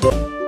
Bye.